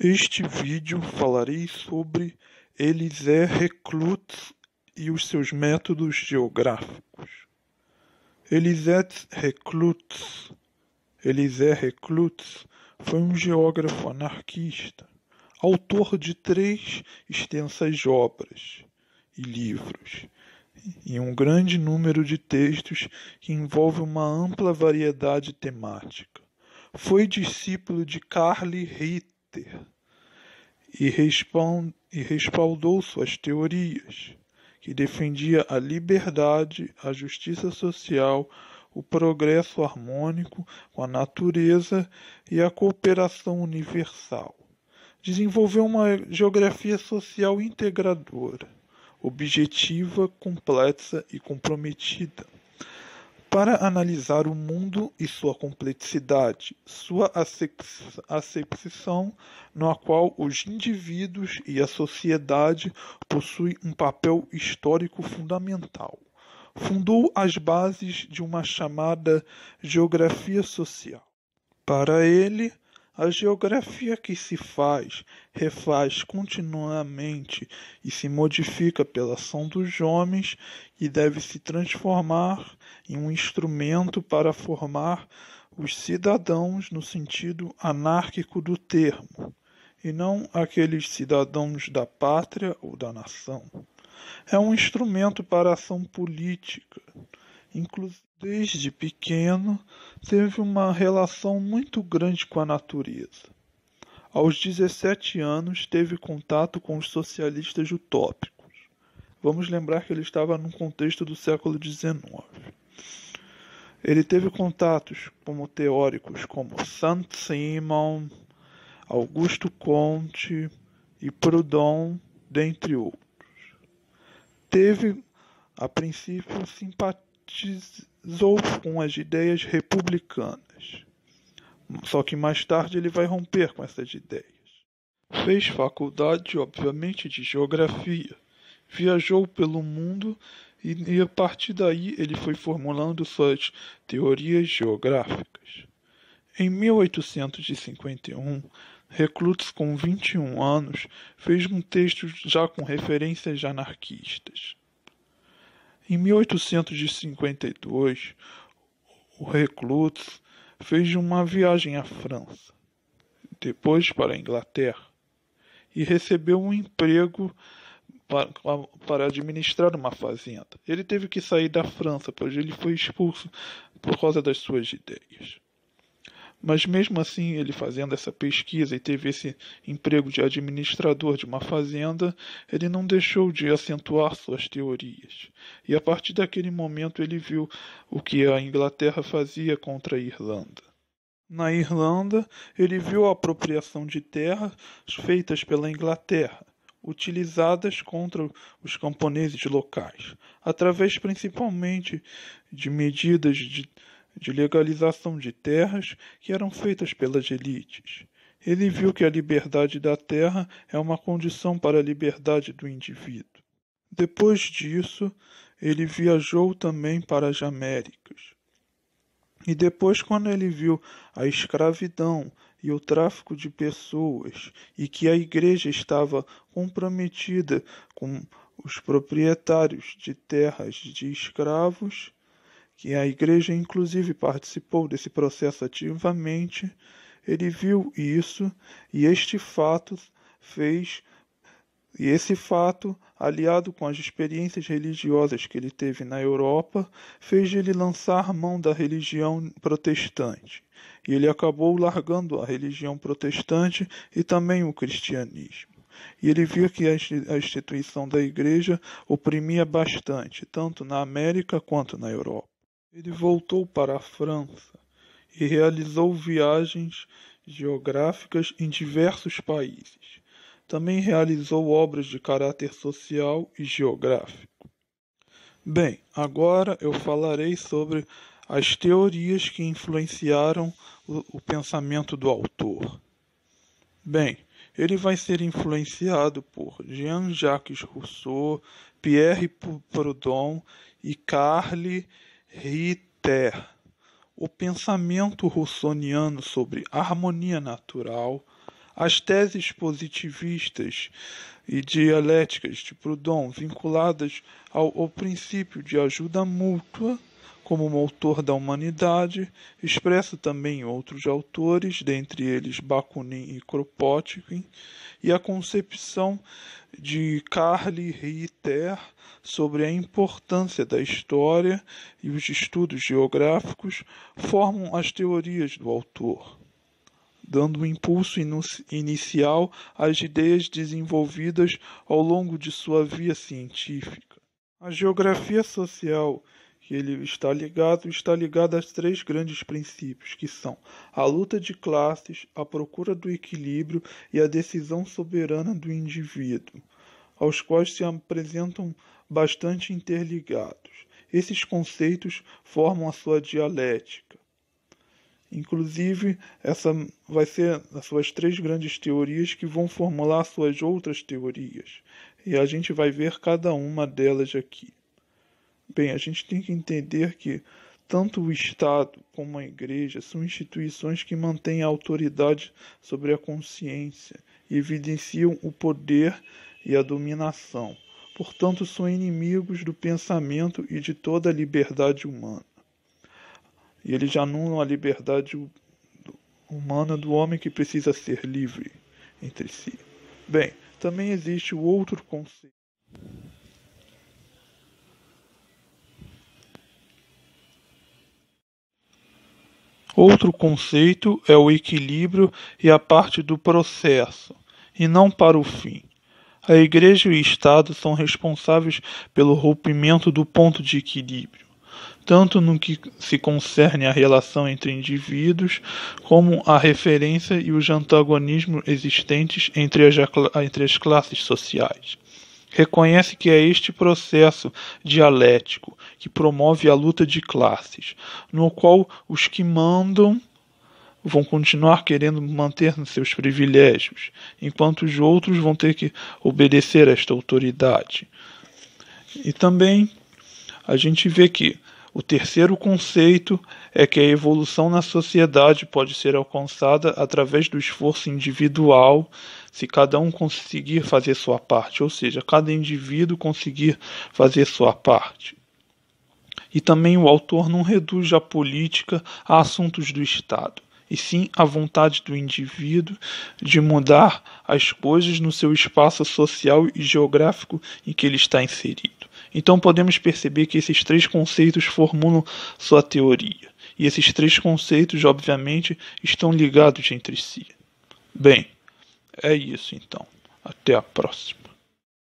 Este vídeo falarei sobre Élisée Reclus e os seus métodos geográficos. Élisée Reclus Élisée Reclus foi um geógrafo anarquista, autor de três extensas obras e livros, e um grande número de textos que envolve uma ampla variedade temática. Foi discípulo de Karl Ritter e, e respaldou suas teorias, que defendia a liberdade, a justiça social, o progresso harmônico com a natureza e a cooperação universal. Desenvolveu uma geografia social integradora, objetiva, complexa e comprometida para analisar o mundo e sua complexidade, sua acepção, no qual os indivíduos e a sociedade possuem um papel histórico fundamental. Fundou as bases de uma chamada geografia social. Para ele, a geografia que se faz, refaz continuamente e se modifica pela ação dos homens e deve se transformar em um instrumento para formar os cidadãos no sentido anárquico do termo, e não aqueles cidadãos da pátria ou da nação. É um instrumento para a ação política, inclusive Desde pequeno, teve uma relação muito grande com a natureza. Aos 17 anos, teve contato com os socialistas utópicos. Vamos lembrar que ele estava num contexto do século XIX. Ele teve contatos como teóricos como Saint-Simon, Augusto Comte e Proudhon, dentre outros. Teve, a princípio, simpatia simpatizou com as ideias republicanas. Só que mais tarde ele vai romper com essas ideias. Fez faculdade, obviamente, de geografia. Viajou pelo mundo e, a partir daí ele foi formulando suas teorias geográficas. Em 1851, Reclutes, com 21 anos, fez um texto já com referências anarquistas. Em 1852, o Reclus fez uma viagem à França, depois para a Inglaterra, e recebeu um emprego para administrar uma fazenda. Ele teve que sair da França, pois ele foi expulso por causa das suas ideias. Mas mesmo assim, ele fazendo essa pesquisa e teve esse emprego de administrador de uma fazenda, ele não deixou de acentuar suas teorias. E a partir daquele momento ele viu o que a Inglaterra fazia contra a Irlanda. Na Irlanda, ele viu a apropriação de terras feitas pela Inglaterra, utilizadas contra os camponeses locais, através principalmente de medidas de de legalização de terras que eram feitas pelas elites. Ele viu que a liberdade da terra é uma condição para a liberdade do indivíduo. Depois disso, ele viajou também para as Américas. E depois, quando ele viu a escravidão e o tráfico de pessoas, e que a igreja estava comprometida com os proprietários de terras de escravos, que a igreja inclusive participou desse processo ativamente, ele viu isso e este fato fez e esse fato, aliado com as experiências religiosas que ele teve na Europa, fez ele lançar mão da religião protestante. E ele acabou largando a religião protestante e também o cristianismo. E ele viu que a instituição da igreja oprimia bastante, tanto na América quanto na Europa. Ele voltou para a França e realizou viagens geográficas em diversos países. Também realizou obras de caráter social e geográfico. Bem, agora eu falarei sobre as teorias que influenciaram o, o pensamento do autor. Bem, ele vai ser influenciado por Jean-Jacques Rousseau, Pierre Proudhon e Carle Ritter. O pensamento russoniano sobre harmonia natural, As teses positivistas e dialéticas de Proudhon, vinculadas ao, ao princípio de ajuda mútua como motor da humanidade, expresso também outros autores, dentre eles Bakunin e Kropotkin, e a concepção de Carly Ritter sobre a importância da história e os estudos geográficos formam as teorias do autor dando um impulso inicial às ideias desenvolvidas ao longo de sua via científica. A geografia social que ele está ligado está ligada a três grandes princípios, que são a luta de classes, a procura do equilíbrio e a decisão soberana do indivíduo, aos quais se apresentam bastante interligados. Esses conceitos formam a sua dialética. Inclusive, essa vai ser as suas três grandes teorias que vão formular suas outras teorias. E a gente vai ver cada uma delas aqui. Bem, a gente tem que entender que tanto o Estado como a Igreja são instituições que mantêm a autoridade sobre a consciência e evidenciam o poder e a dominação. Portanto, são inimigos do pensamento e de toda a liberdade humana. E eles anulam a liberdade humana do homem que precisa ser livre entre si. Bem, também existe o outro conceito. Outro conceito é o equilíbrio e a parte do processo, e não para o fim. A Igreja e o Estado são responsáveis pelo rompimento do ponto de equilíbrio tanto no que se concerne à relação entre indivíduos, como à referência e os antagonismos existentes entre as, entre as classes sociais. Reconhece que é este processo dialético que promove a luta de classes, no qual os que mandam vão continuar querendo manter seus privilégios, enquanto os outros vão ter que obedecer a esta autoridade. E também a gente vê que o terceiro conceito é que a evolução na sociedade pode ser alcançada através do esforço individual, se cada um conseguir fazer sua parte, ou seja, cada indivíduo conseguir fazer sua parte. E também o autor não reduz a política a assuntos do Estado, e sim a vontade do indivíduo de mudar as coisas no seu espaço social e geográfico em que ele está inserido. Então podemos perceber que esses três conceitos formulam sua teoria. E esses três conceitos, obviamente, estão ligados entre si. Bem, é isso então. Até a próxima.